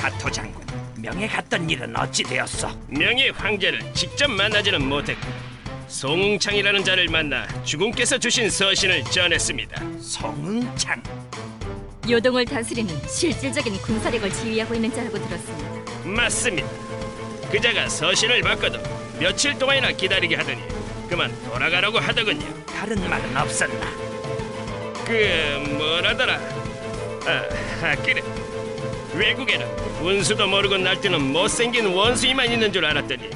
가토 장군, 명예 갔던 일은 어찌 되었어? 명예 황제를 직접 만나지는 못했고 송웅창이라는 자를 만나 주군께서 주신 서신을 전했습니다. 송응창, 요동을 다스리는 실질적인 군사력을 지휘하고 있는 자라고 들었습니다. 맞습니다. 그자가 서신을 받고도 며칠 동안이나 기다리게 하더니 그만 돌아가라고 하더군요. 다른 말은 없었나? 그 뭐라더라? 아, 아 그래. 외국에는 운수도 모르고 날뛰는 못생긴 원수이만 있는 줄 알았더니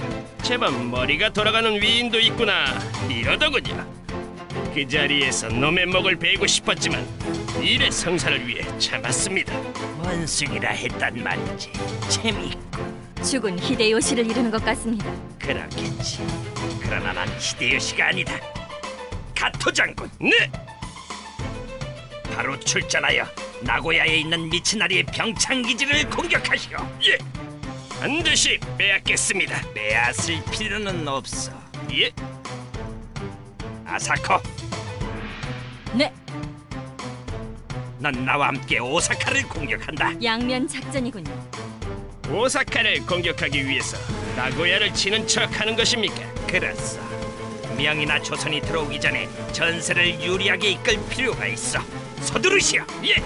제법 머리가 돌아가는 위인도 있구나 이러더군요. 그 자리에서 놈의 목을 베고 싶었지만 일의 성사를 위해 참았습니다. 원숭이라 했단 말이지. 재미있고 죽은 히데요시를 이루는 것 같습니다. 그렇겠지. 그러나 난 히데요시가 아니다. 가토 장군, 네, 바로 출전하여 나고야에 있는 미츠나리의 병창 기지를 공격하시오. 예, 반드시 빼앗겠습니다. 빼앗을 필요는 없어. 예, 아사코, 네, 넌 나와 함께 오사카를 공격한다. 양면 작전이군요. 오사카를 공격하기 위해서 나고야를 치는 척하는 것입니까? 그렇소. 명이나 조선이 들어오기 전에 전세를 유리하게 이끌 필요가 있어. 서두르시오. 예,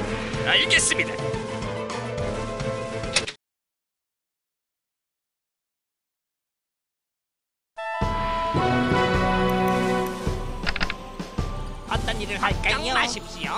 알겠습니다. 어떤 일을 할까요? 마십시오.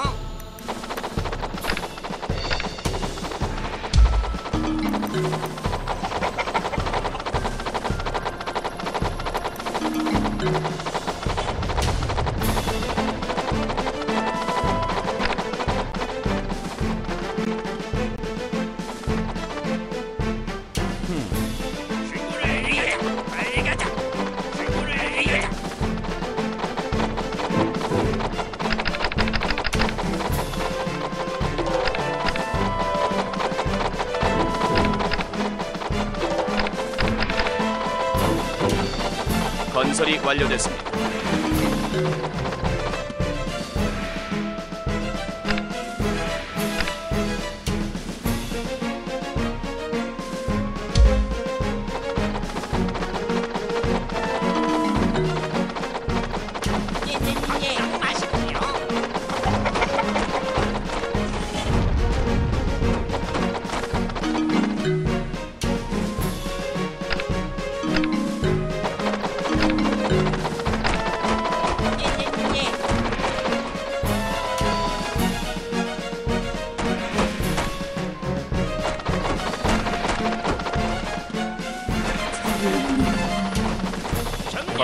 완료됐습니다.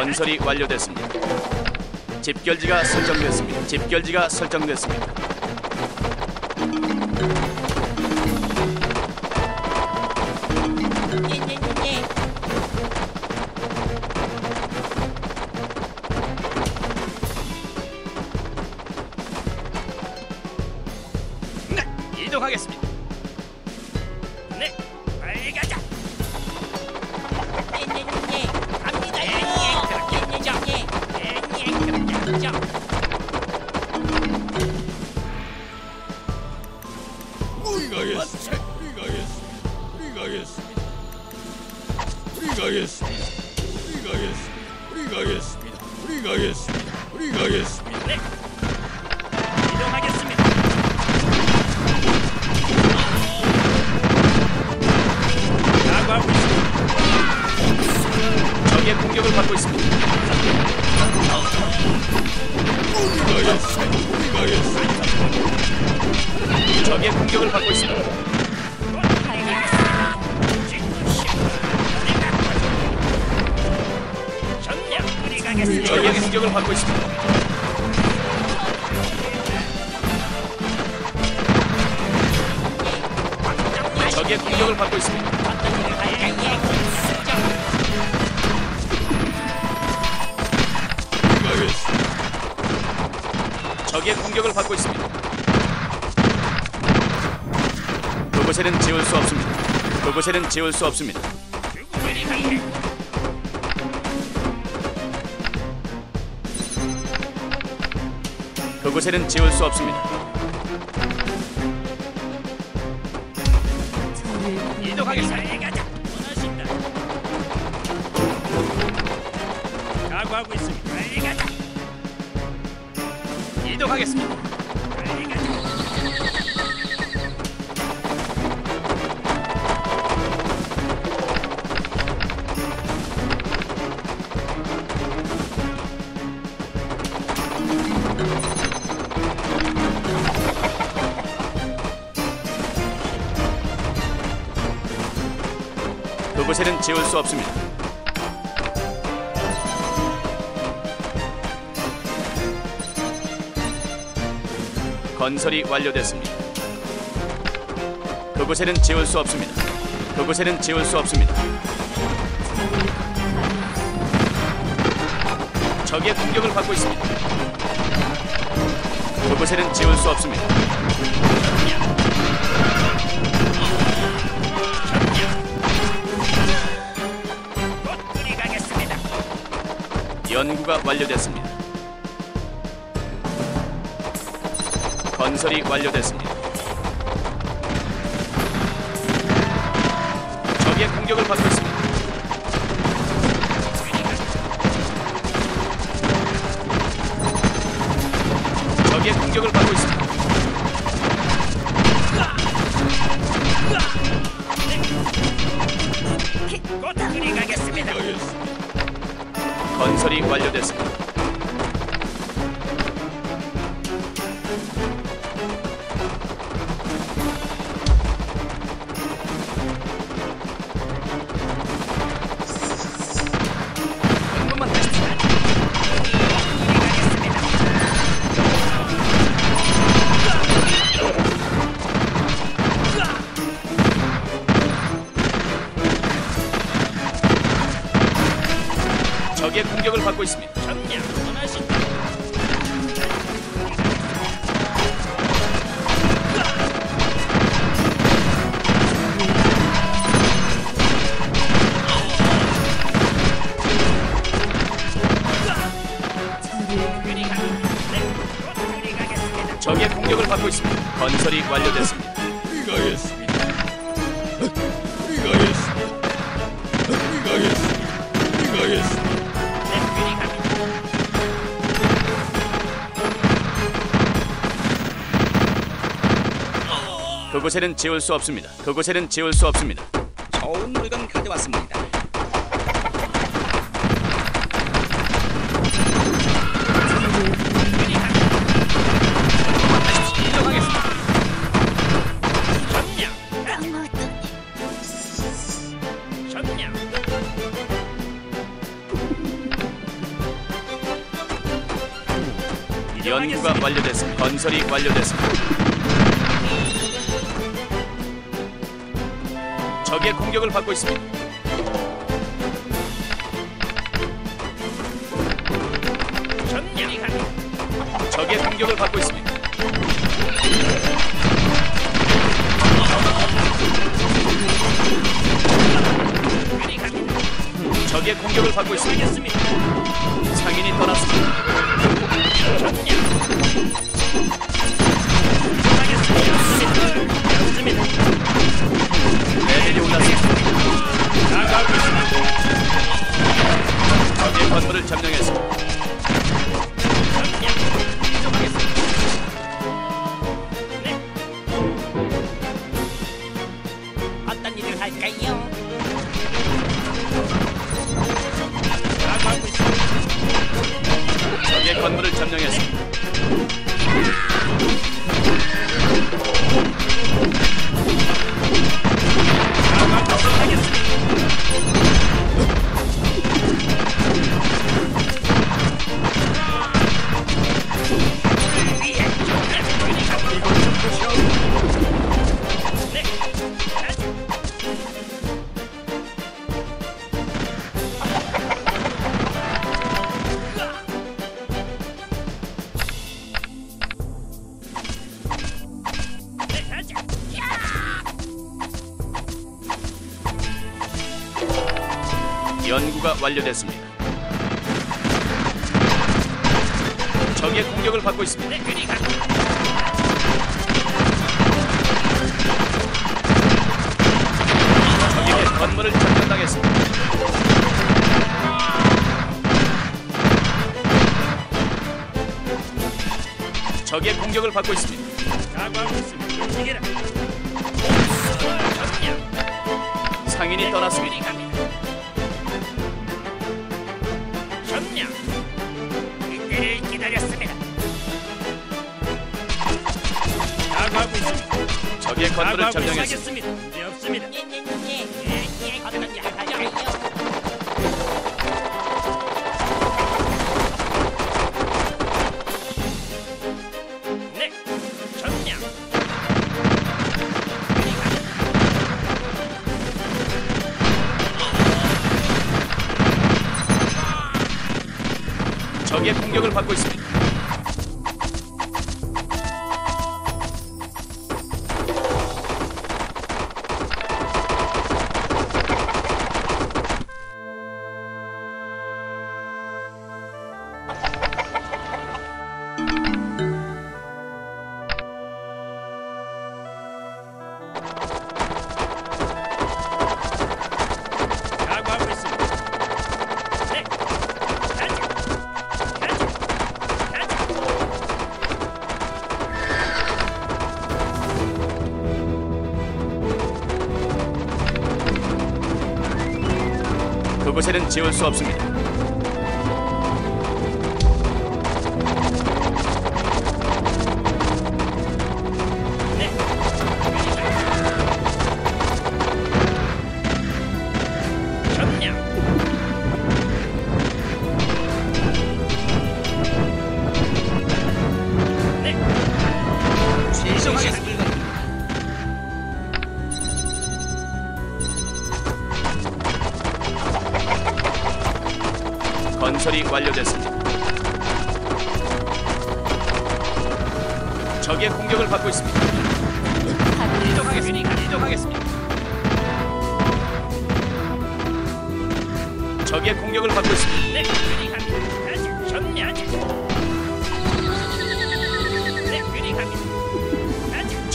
건설이 완료됐습니다. 집결지가 설정됐습니다. 집결지가 설정됐습니다. 적의 공격을 받고 있습니다. 적의 공격을 받고 있습니다. 적의 공격을 받고 있습니다. 적의 공격을 받고 있습니다. 그곳에는 지울 수 없습니다. 그곳에는 지울 수 없습니다. 그곳에는 지울 수 없습니다. 이동하겠습니다. 원하신다. 각오하고 있습니다. 이동하겠습니다. 그곳에는 지울 수 없습니다. 건설이 완료됐습니다. 그곳에는 지울 수 없습니다. 그곳에는 지울 수 없습니다. 적의 공격을 받고 있습니다. 그곳에는 지울 수 없습니다. 연구가 완료됐습니다. 건설이 완료됐습니다. 적의 공격을 받고 있습니다. 적의 공격을 받고 있습니다. 곧 그리 가겠습니다. 가겠습니다. 건설이 완료됐습니다. 적의 공격을 받고 있습니다. 건설이 완료됐습니다. 우리 가겠습니다. 우리 가겠습니다. 우리 가겠습니다. 우리 가겠습니다. 네, 그리 갑니다. 그곳에는 지울 수 없습니다. 그곳에는 지울 수 없습니다. 좋은 물건 가져왔습니다. 연구가 완료됐습니다. 건설이 완료됐습니다. 적의 공격을 받고 있습니다. 적의 공격을 받고 있습니다. 적의 공격을 받고 있습니다. 상인이 떠났습니다. 건물을 점령했습니다. 어떤 적의 공격을 받고 있습니다. 각오하고 있습니다. 움직여라. 전략. 상인이 떠났습니다. 전략. 이때를 기다렸습니다. 적의 건물을 점령했습니다. 문제 없습니다. 네. 적의 공격을 받고 있습니다. 그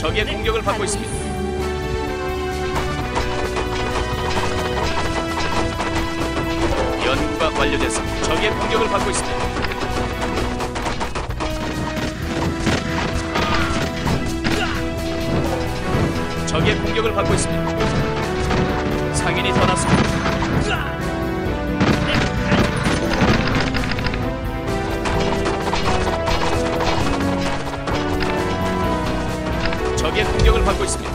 적의 공격을 받고 있습니다. 연구가 완료됐습니다. 적의 공격을 받고 있습니다. 적의 공격을 받고 있습니다. 상인이 떠났습니다. 공격을 받고 있습니다.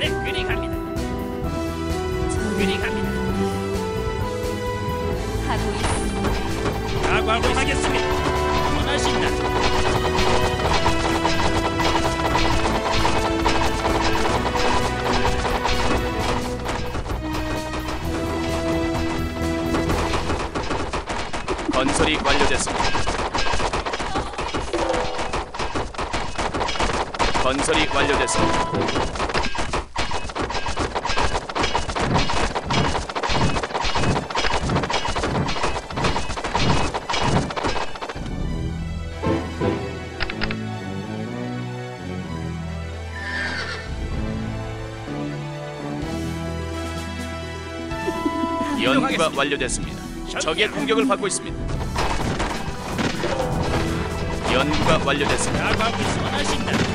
네, 그리 갑니다. 그리 갑니다. 하고 있습니다. 각오하고 하겠습니다. 원하신다. 건설이 완료됐습니다. 연구가 완료됐습니다. 적의 공격을 받고 있습니다. 연구가 완료됐습니다.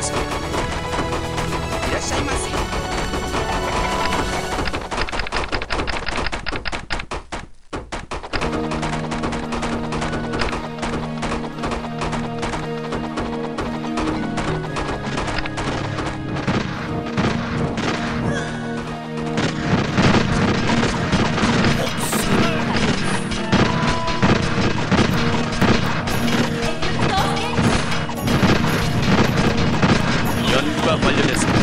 건 설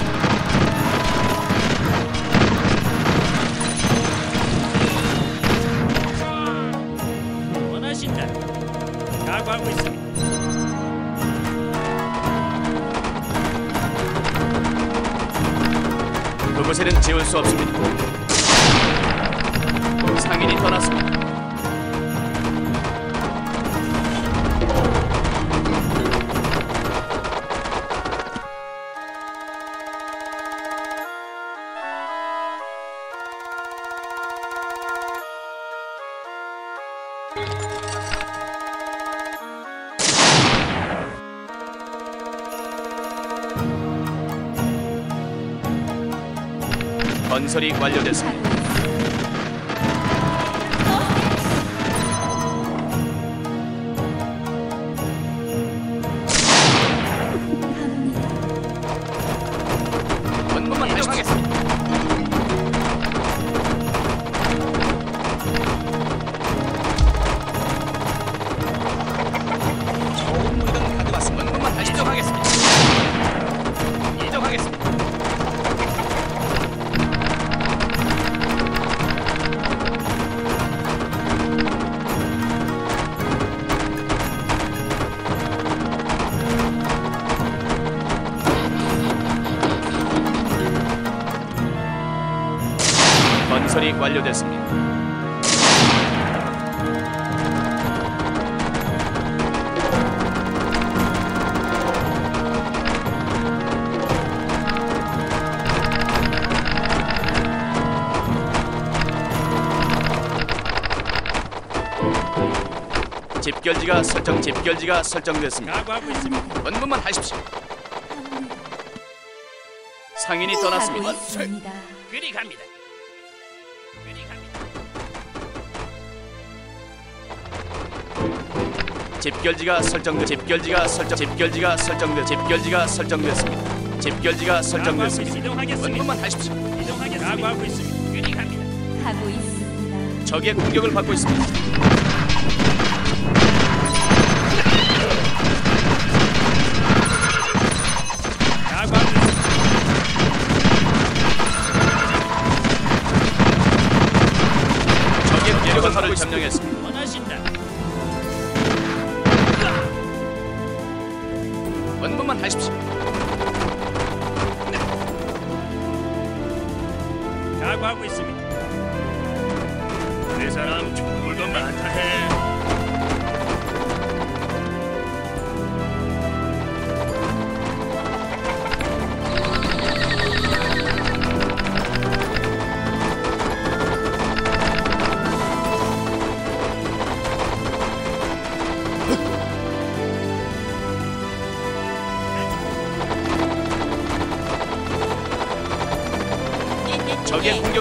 건설 집결지가 설정 집결지가 설정됐습니다. 각오하고 있습니다. 원문만 하십시오. 상인이 떠났습니다. 하고 있습니다. 그리 갑니다. 그리 갑니다. 집결지가 설정돼 집결지가 설정 집결지가 설정돼 집결지가 설정됐습니다. 집결지가 설정됐습니다. 원문만 하십시오. 이동하겠습니다. 각오하고 있습니다. 그리 갑니다. 하고 있습니다. 적의 공격을 받고 있습니다. 점령했습니다.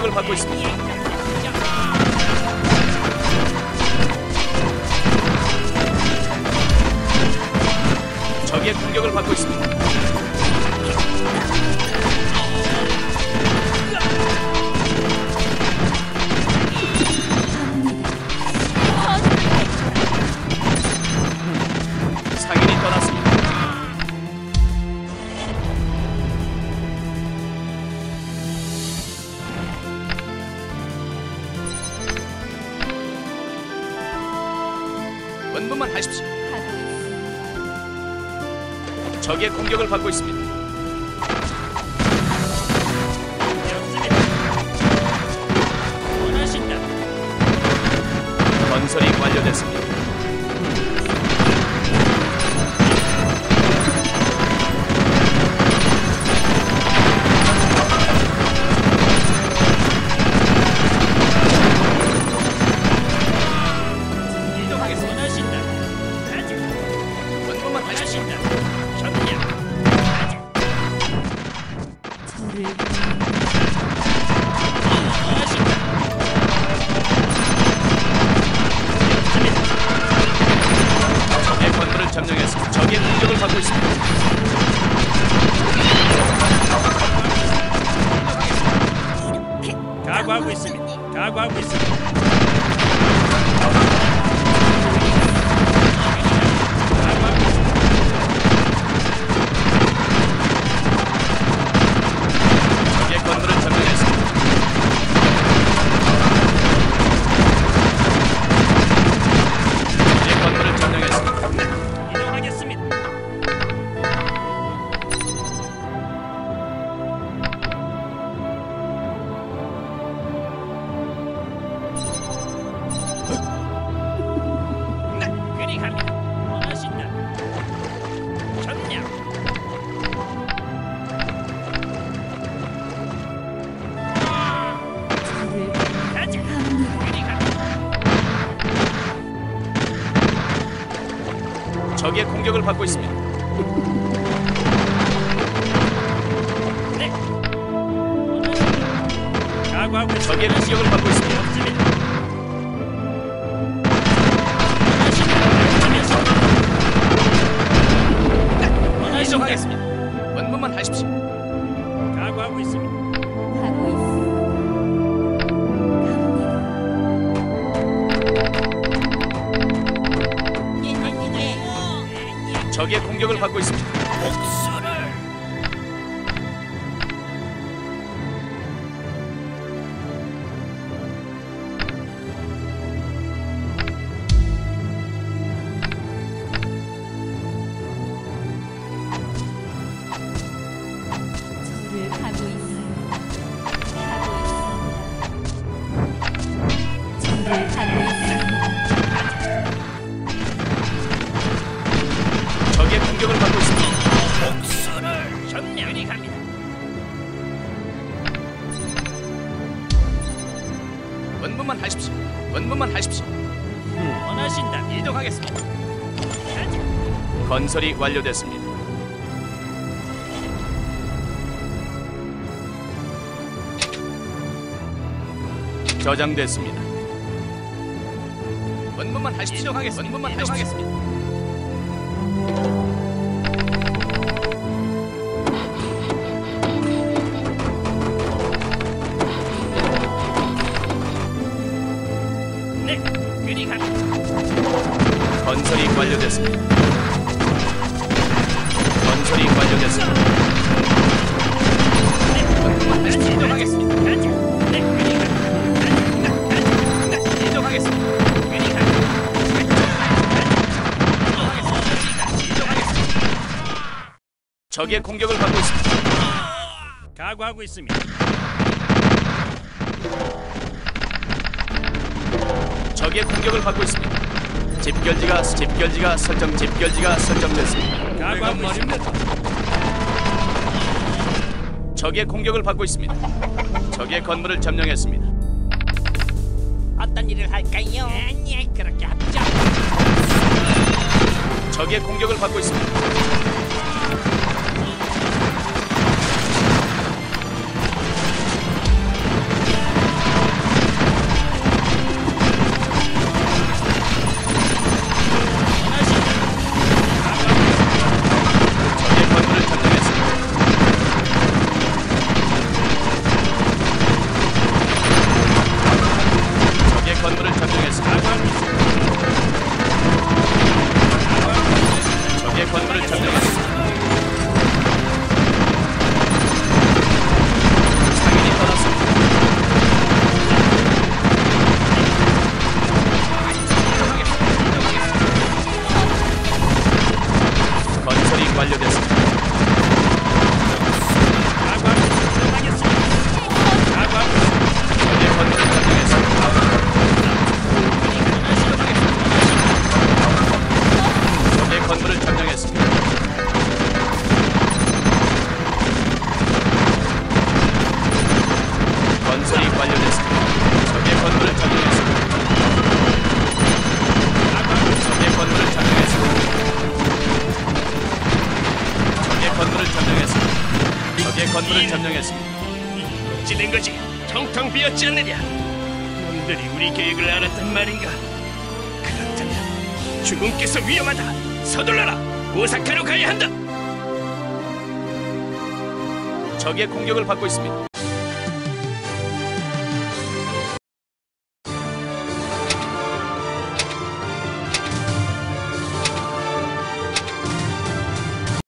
공격을 받고 있습니다. 적의 공격을 받고 있습니다. 공격을 받고 있습니다. 있습니다. 적의 공격을 받고 있습니다. 원문만 하십시오. 각오하고. 적의 공격을 받고 있습니다. 건설이 완료됐습니다. 저장됐습니다. 원문만 하십시오. 이동하겠습니다. 원문만 이동하겠습니다. 갑니다. 적의 공격을 받고 있습니다. 각오하고 있습니다. 적의 공격을 받고 있습니다. 집결지가 집결지가 설정 집결지가 설정됐습니다. 각오하고 있습니다. 적의 공격을 받고 있습니다. 적의 건물을 점령했습니다. 어떤 일을 할까요? 아니, 그렇게 합죠. 적의 공격을 받고 있습니다. 적의 공격을 받고 있습니다.